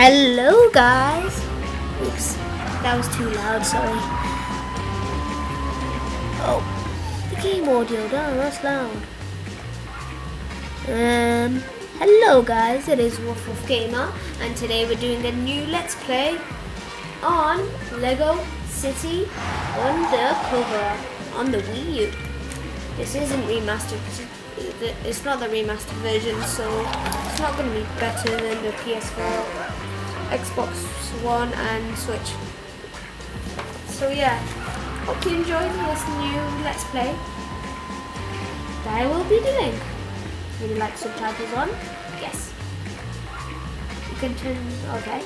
Hello guys! Oops, that was too loud, sorry. Oh, the game audio, damn, that's loud. Um, hello guys, it is Wolf Wolf Gamer, and today we're doing a new Let's Play on Lego City Undercover on the Wii U. This isn't remastered, it's not the remastered version, so it's not going to be better than the PS4, Xbox One and Switch. So yeah, hope you enjoyed this new Let's Play that I will be doing. Would you like subtitles on? Yes. You can turn, okay.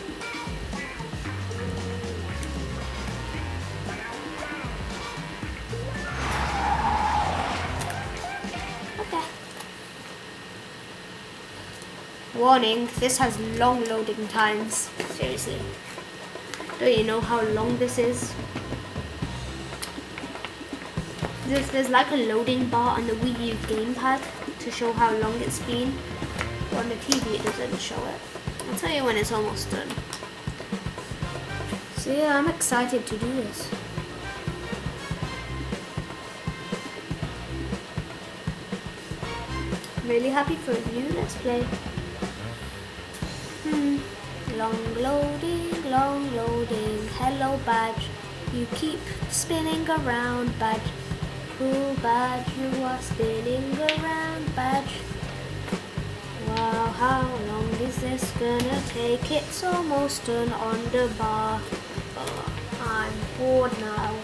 Warning, this has long loading times. Seriously. Don't you know how long this is? There's, there's like a loading bar on the Wii U gamepad to show how long it's been. But on the TV it doesn't show it. I'll tell you when it's almost done. So yeah, I'm excited to do this. Really happy for you. Let's play. Long loading, long loading. Hello, badge. You keep spinning around, badge. Cool badge, you are spinning around, badge. Wow, how long is this gonna take? It's almost done on the bar. Oh, uh, I'm bored now.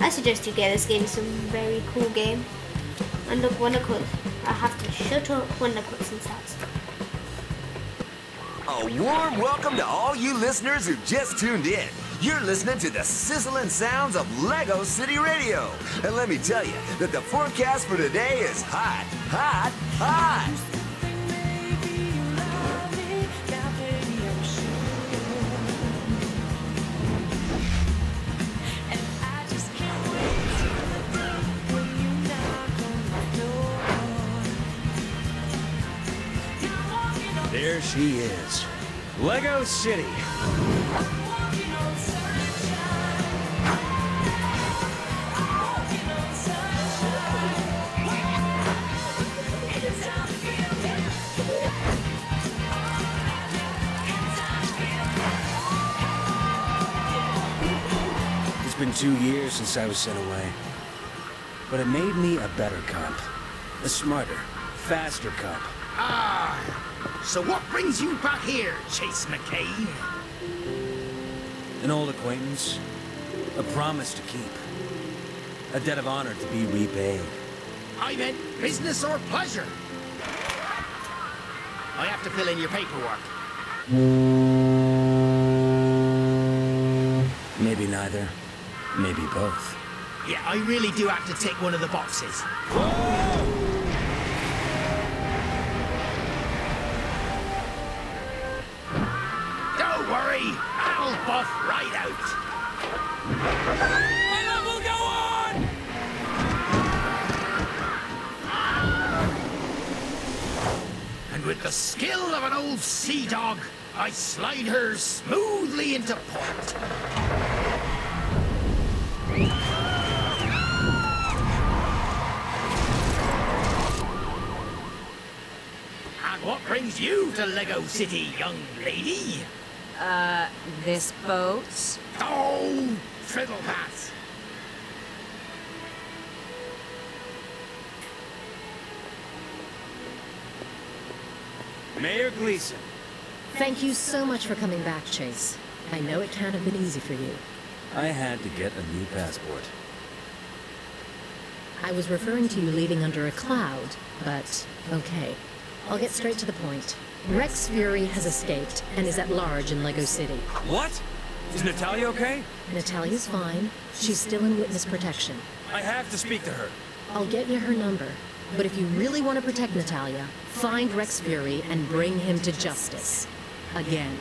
I suggest you get this game. It's a very cool game. And look, when I could, I have to shut up when the cutscene starts. A warm welcome to all you listeners who just tuned in. You're listening to the sizzling sounds of LEGO City Radio. And let me tell you that the forecast for today is hot, hot, hot. She is. Lego City. It's been two years since I was sent away. But it made me a better cop. A smarter, faster cop. Ah, so what brings you back here, Chase McCain? An old acquaintance. A promise to keep. A debt of honor to be repaid. I meant business or pleasure. I have to fill in your paperwork. Maybe neither. Maybe both. Yeah, I really do have to tick one of the boxes. Don't on! And with the skill of an old sea dog, I slide her smoothly into port. And what brings you to Lego City, young lady? Uh, this boat? Oh, Fiddlepath. Mayor Gleeson. Thank you so much for coming back, Chase. I know it can't have been easy for you. I had to get a new passport. I was referring to you leaving under a cloud, but okay. I'll get straight to the point. Rex Fury has escaped and is at large in Lego City. What? Is Natalia okay? Natalia's fine. She's still in witness protection. I have to speak to her. I'll get you her number. But if you really want to protect Natalia, find Rex Fury and bring him to justice. Again.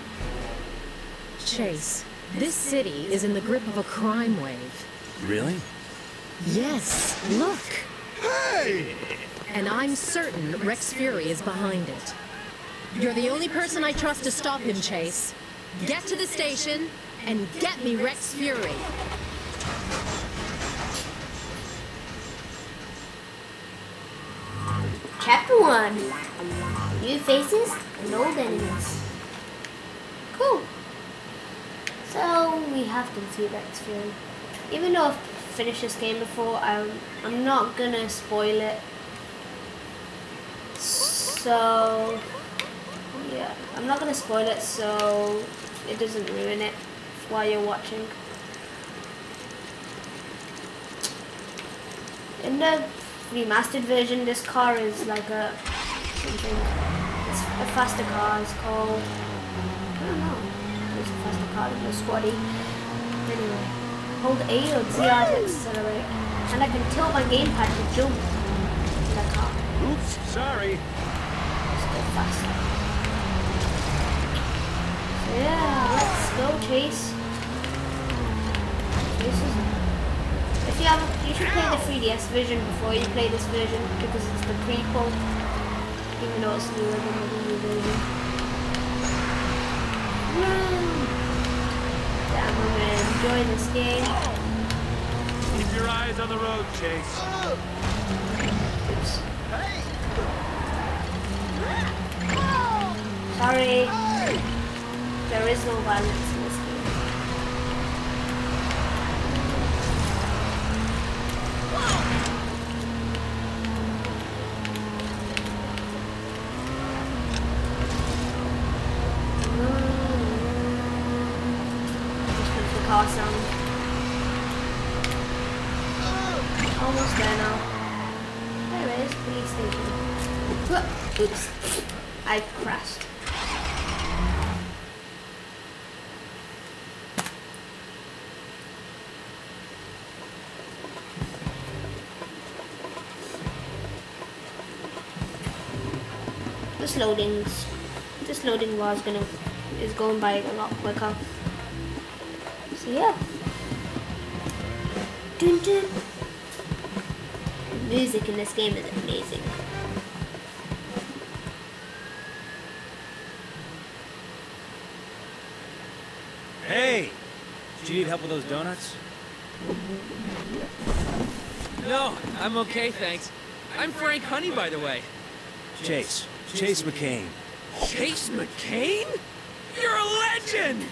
Chase, this city is in the grip of a crime wave. Really? Yes, look. Hey! And I'm certain Rex Fury is behind it. You're the only person I trust to stop him, Chase. Get to the station and get me Rex Fury. Chapter 1 New faces and old enemies. Cool. So we have to defeat Rex Fury. Even though I've finished this game before, I'm, I'm not gonna spoil it. So yeah, I'm not gonna spoil it so it doesn't ruin it while you're watching. In the remastered version, this car is like a something. It's a faster car. It's called. I don't know. It's a faster car than the Squaddy. Anyway, hold A or ZR to accelerate, and I can tilt my gamepad to jump that car. Oops, sorry. Let's go faster. So yeah, let's go chase. This is. If you have, you should play the 3DS version before you play this version because it's the prequel, even though it's newer than the Wii U version. Woo! Damn, I'm gonna enjoy this game. Keep your eyes on the road, Chase. Oops. Sorry. There is no violence in this game. Almost there now. There is police station. Oops. I crashed. This loading's this loading bar is gonna is going by a lot quicker. So yeah. Dun, dun. Music in this game is amazing. Hey! Do you need help with those donuts? No, I'm okay, thanks. I'm Frank Honey, by the way. Chase. Chase McCain. Chase McCain? You're a legend!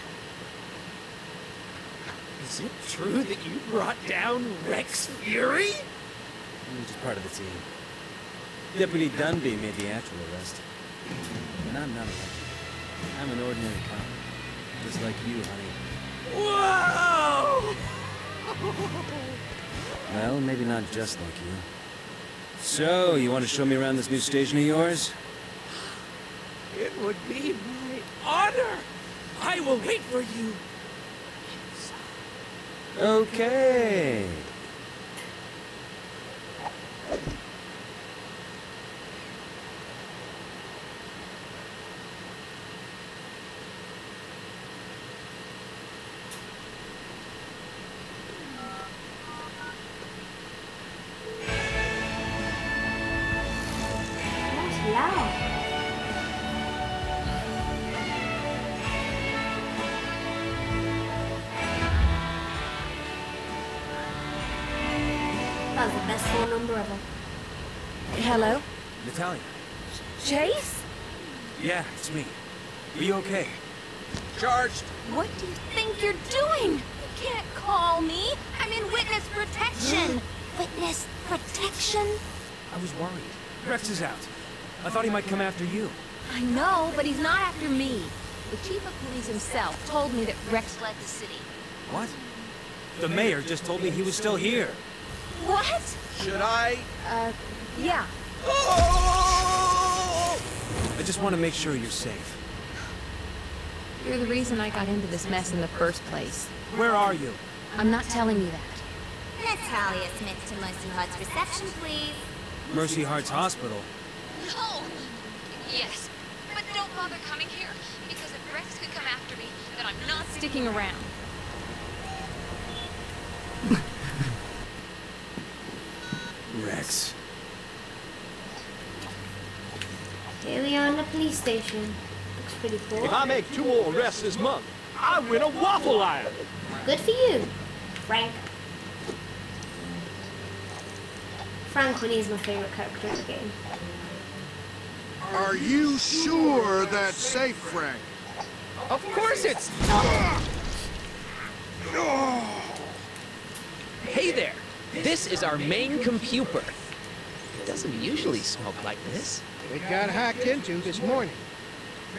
Is it true that you brought down Rex Fury? I'm just part of the team. Deputy Dunby made the actual arrest. And I'm not a legend. I'm an ordinary cop. Just like you, honey. Whoa! Well, maybe not just like you. So, you want to show me around this new station of yours? Would be my honor. I will wait for you. Okay. The best phone number ever. Hello? Natalia. Chase? Yeah, it's me. Are you okay? Charged. What do you think you're doing? You can't call me. I'm in witness protection. witness protection? I was worried. Rex is out. I thought he might come after you. I know, but he's not after me. The chief of police himself told me that Rex fled the city. What? The mayor just told me he was still here. What? Should I? Uh, yeah. Oh! I just want to make sure you're safe. You're the reason I got into this mess in the first place. Where are you? I'm not telling you that. Natalia Smith to Mercy Heart's reception, please. Mercy Hearts Hospital. No! Yes, but don't bother coming here, because if Rex could come after me, then I'm not Sticking around. Rex. Here we are in the police station. Looks pretty cool. If I make two more arrests this month, I win a waffle iron. Good for you, Frank. Franklin is my favorite character in the game. Are you sure that's safe, Frank? Of course it's not! Hey there! This is our main computer. It doesn't usually smoke like this. It got hacked into this morning.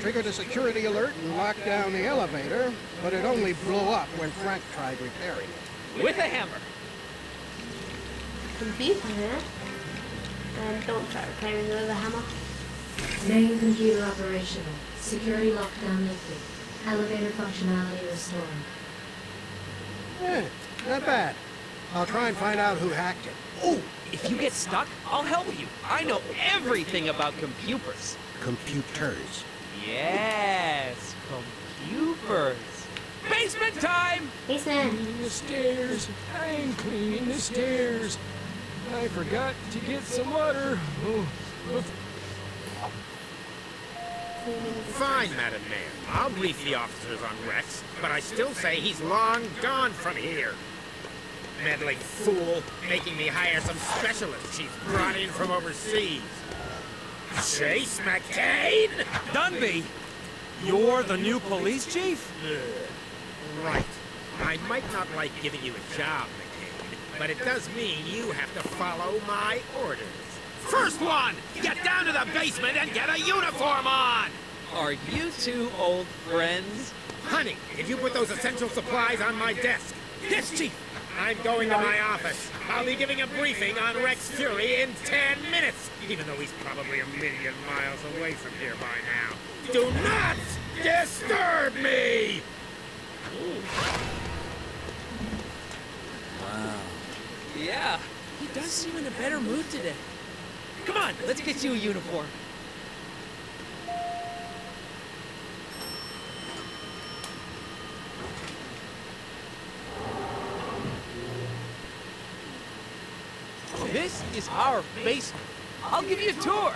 Triggered a security alert and locked down the elevator, but it only blew up when Frank tried repairing it. With a hammer. Computer, huh? And don't try repairing it with a hammer. Main computer operational. Security lockdown lifted. Elevator functionality restored. Eh, not bad. I'll try and find out who hacked it. Oh, if you get stuck, I'll help you. I know everything about computers. Computers. Yes, computers. Basement time! Basement. Cleaning the stairs. I'm cleaning the stairs. I forgot to get some water. Oh, oh. Fine, Madam Mayor. I'll brief the officers on Rex, but I still say he's long gone from here. Meddling fool, making me hire some specialists she's brought in from overseas. Chase McCain? Dunby, you're the new police chief? Right. I might not like giving you a job, McCain, but it does mean you have to follow my orders. First one! Get down to the basement and get a uniform on! Are you two old friends? Honey, if you put those essential supplies on my desk. Yes, Chief! I'm going to my office. I'll be giving a briefing on Rex Fury in ten minutes, even though he's probably a million miles away from here by now. Do not disturb me! Wow. Yeah, he does seem in a better mood today. Come on, let's get you a uniform. This is our basement. I'll give you a tour.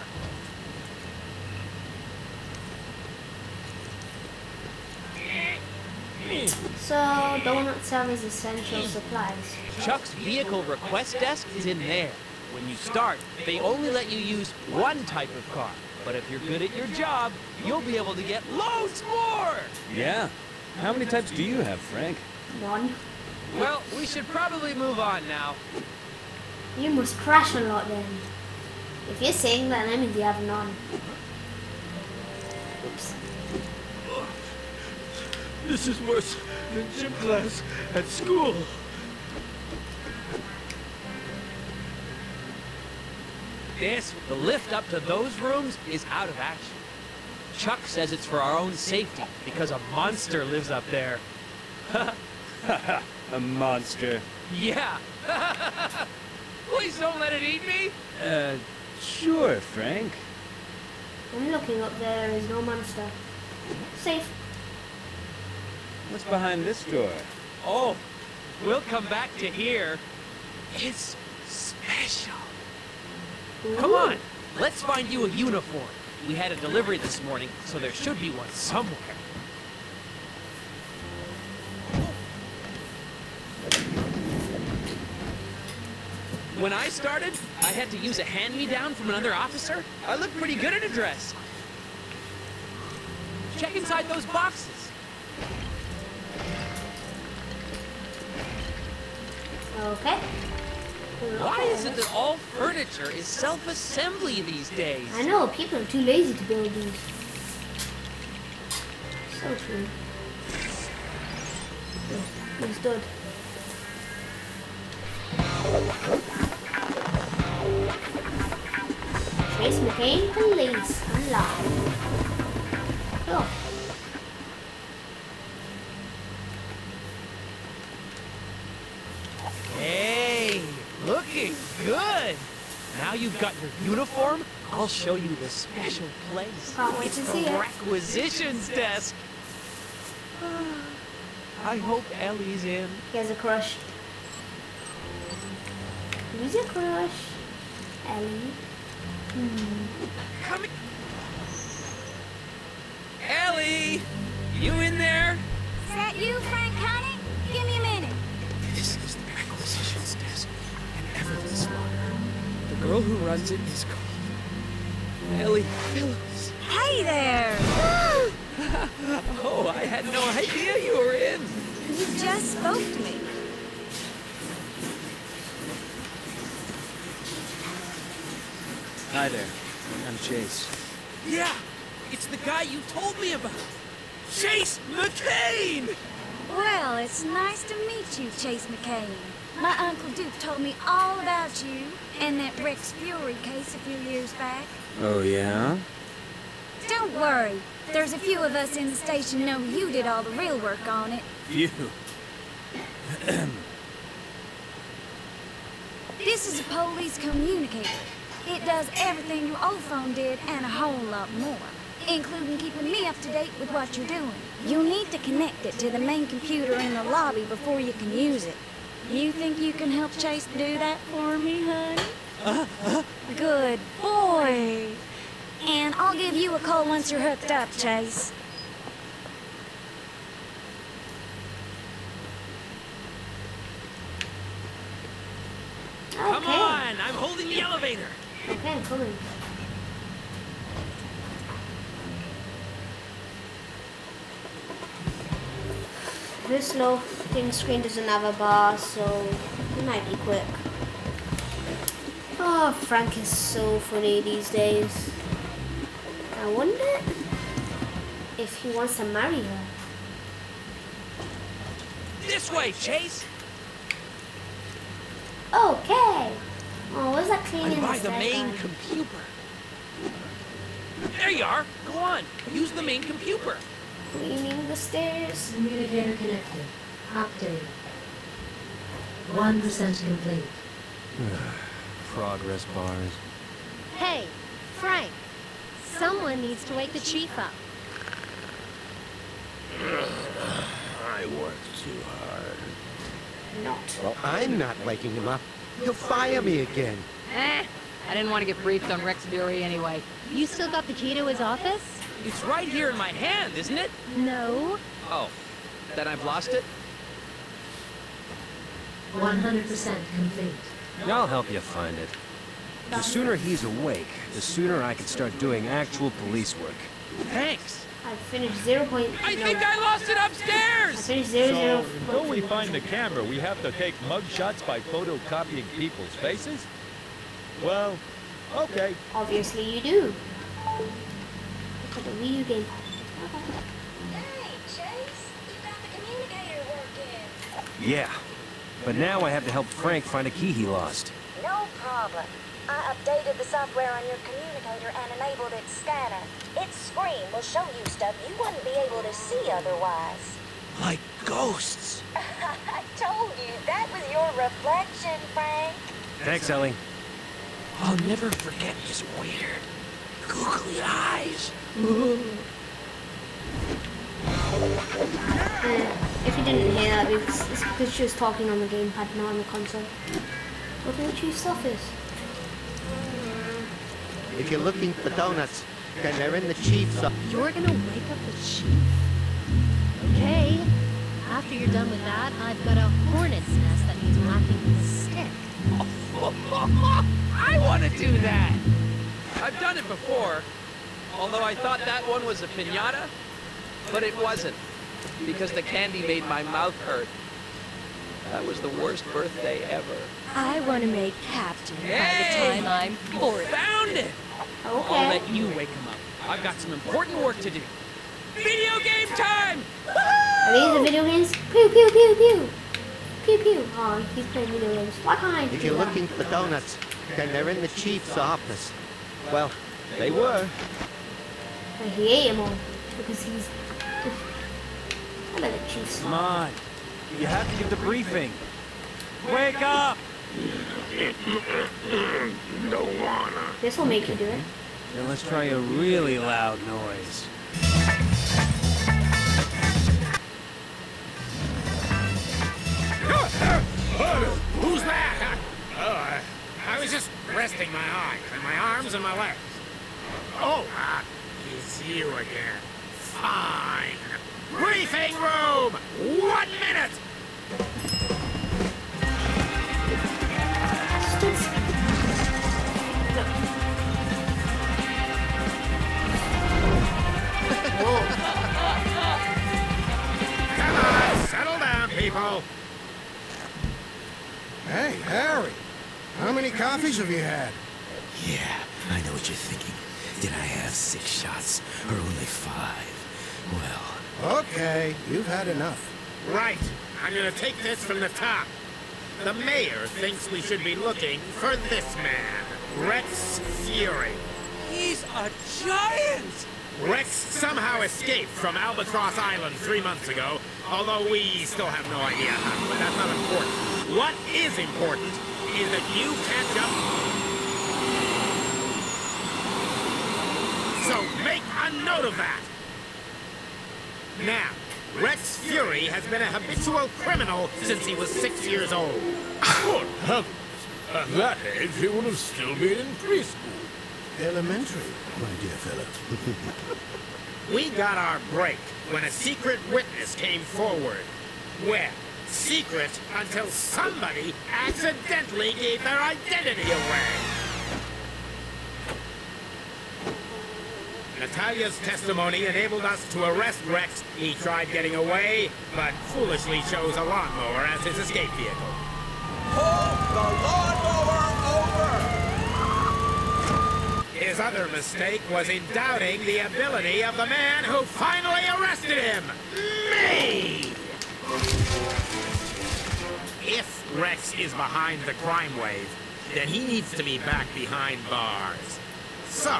So, donut serve as essential supplies. Chuck's vehicle request desk is in there. When you start, they only let you use one type of car. But if you're good at your job, you'll be able to get loads more! Yeah. How many types do you have, Frank? One. Well, we should probably move on now. You must crash a lot then. If you're saying that, that means you have none. Oops. This is worse than gym class at school. This, the lift up to those rooms is out of action. Chuck says it's for our own safety because a monster lives up there. A monster. Yeah. Please don't let it eat me. Uh, sure, Frank. I'm looking up there, there is no monster. Safe. What's behind this door? Oh, we'll come back to here. It's special. Come on, let's find you a uniform. We had a delivery this morning, so there should be one somewhere. When I started, I had to use a hand-me-down from another officer. I look pretty good in a dress. Check inside those boxes. Okay. Why is it that all furniture is self-assembly these days? I know, people are too lazy to build these. So true. He's Chase McCain, police, unlocked. Cool. Hey, looking good. Now you've got your uniform, I'll show you the special place. Can't wait it's to the see it. requisitions desk. I hope Ellie's in. He has a crush. Who's your crush? Ellie. Hmm. Come. Ellie! You in there? Is that you, Frank Honey? Give me a minute. This is the acquisitions desk at Evelyn Slaughter. The girl who runs it is called Ellie Phillips. Hey there! Oh, I had no idea you were in. You just spoke to me. Hi there. I'm Chase. Yeah, it's the guy you told me about. Chase McCain! Well, it's nice to meet you, Chase McCain. My Uncle Duke told me all about you and that Rex Fury case a few years back. Oh, yeah? Don't worry. There's a few of us in the station know you did all the real work on it. You. This is a police communicator. It does everything your old phone did and a whole lot more, including keeping me up to date with what you're doing. You'll need to connect it to the main computer in the lobby before you can use it. You think you can help Chase do that for me, honey? Good boy. And I'll give you a call once you're hooked up, Chase. Okay. Come on, I'm holding the elevator. Okay, I'm coming. This loading screen doesn't have a bar, so it might be quick. Oh, Frank is so funny these days. I wonder if he wants to marry her. This way, Chase. Cleaning I'm by the the main guy? computer. There you are. Go on. Use the main computer. Cleaning the stairs. Communicator connected. Update. 1% complete. Progress bars. Hey, Frank. Someone needs to wake the chief up. I worked too hard. Not. Well, I'm not waking him up. He'll fire me again. Eh, I didn't want to get briefed on Rex Fury anyway. You still got the key to his office? It's right here in my hand, isn't it? No. Oh, then I've lost it? 100% complete. I'll help you find it. The sooner he's awake, the sooner I can start doing actual police work. Thanks. I finished zero point. I no, think I lost it I upstairs! finished zero zero. So, until we find the camera, we have to take mug shots by photocopying people's faces? Well, okay. Obviously you do. Look at the Wii U game. Hey, Chase. You got the communicator working. Yeah. But now I have to help Frank find a key he lost. No problem. I updated the software on your communicator and enabled its scanner. Its screen will show you stuff you wouldn't be able to see otherwise. Like ghosts. I told you, that was your reflection, Frank. Thanks, Ellie. I'll never forget his weird, googly eyes. Uh, if you didn't hear that, it's, it's because she was talking on the gamepad, not on the console. Go to the chief's office. If you're looking for donuts, then they're in the chief's office. You're gonna wake up the chief? Okay. After you're done with that, I've got a hornet's nest that needs whacking with a stick. I want to do that. I've done it before, although I thought that one was a pinata, but it wasn't, because the candy made my mouth hurt. That was the worst birthday ever. I want to make Captain by Hey! the time I'm 40. Found it! I'll let you wake him up. I've got some important work to do. Video game time! Are these the video games? Pew pew pew pew. Pew pew. Oh, he's playing video games. Why can't I If you're looking for donuts, then they're in the chief's office. Well, they were. But he ate them all because he's. I let the chiefs. Come on. You have to give the briefing. Wake up! Don't wanna. This will make you do it. Then let's try a really loud noise. Resting my eyes and my arms and my legs. Oh, ah, it's you again. fine. Briefing room! One minute! Come on, settle down, people. Hey, Harry. How many coffees have you had? Yeah, I know what you're thinking. Did I have six shots or only five? Well, Okay, you've had enough. Right. I'm gonna take this from the top. The mayor thinks we should be looking for this man, Rex Fury. He's a giant! Rex somehow escaped from Albatross Island three months ago, although we still have no idea how, but that's not important. What is important is that you catch up. So make a note of that. Now, Rex Fury has been a habitual criminal since he was six years old. Good heavens! At that age, he would have still been in preschool. Elementary, my dear fellow. We got our break when a secret witness came forward. Well, secret until somebody accidentally gave their identity away. Natalia's testimony enabled us to arrest Rex. He tried getting away, but foolishly chose a lawnmower as his escape vehicle. Hold the lawnmower over! His other mistake was in doubting the ability of the man who finally arrested him, me! Rex is behind the crime wave, then he needs to be back behind bars. So,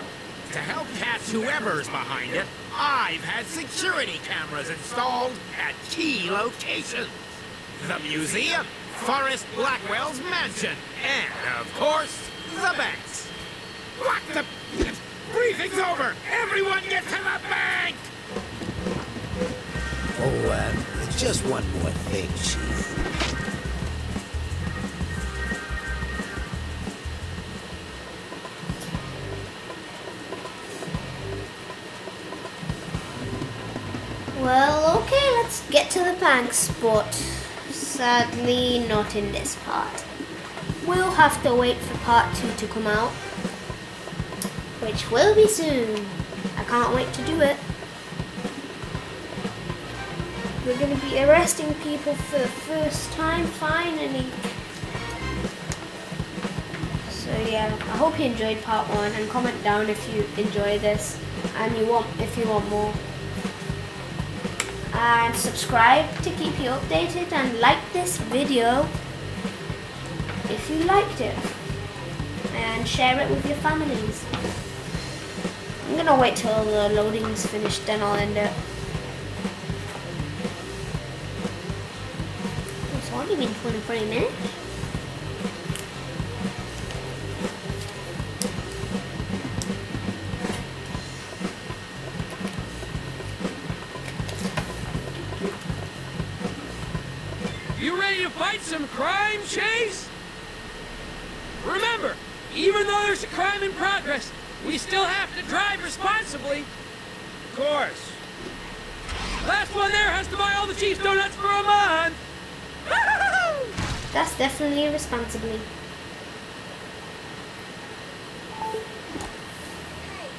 to help catch whoever's behind it, I've had security cameras installed at key locations. The museum, Forrest Blackwell's mansion, and, of course, the banks. What the... Briefing's over! Everyone get to the bank! oh, uh, just one more thing, Chief. To the bank spot. Sadly, not in this part. We'll have to wait for part two to come out, which will be soon. I can't wait to do it. We're going to be arresting people for the first time, finally. So yeah, I hope you enjoyed part one, and comment down if you enjoy this, and you want if you want more and subscribe to keep you updated and like this video if you liked it and share it with your families. I'm gonna wait till the loading's finished then I'll end it. It's only been 23 minutes. You ready to fight some crime, Chase? Remember, even though there's a crime in progress, we still have to drive responsibly. Of course. Last one there has to buy all the cheese donuts for a month. That's definitely responsibly. Hey,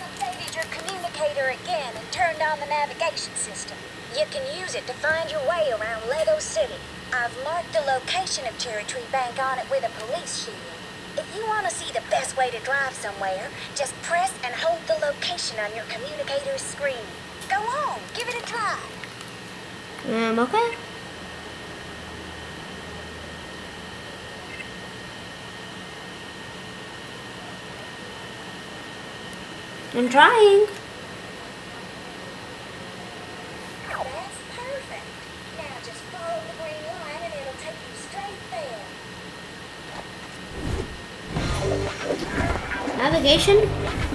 updated your communicator again and turned on the navigation system. You can use it to find your way around Lego City. I've marked the location of Cherry Tree Bank on it with a police shield. If you want to see the best way to drive somewhere, just press and hold the location on your communicator's screen. Go on, give it a try. Um, okay. I'm trying. There. Navigation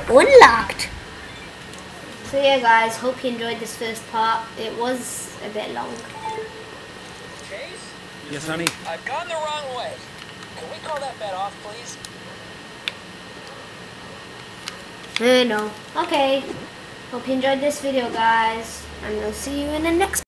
unlocked. So yeah guys, hope you enjoyed this first part. It was a bit long. Chase, Yes, honey? I've gone the wrong way. Can we call that bet off, please? Uh, no. Okay. Hope you enjoyed this video, guys. And we'll see you in the next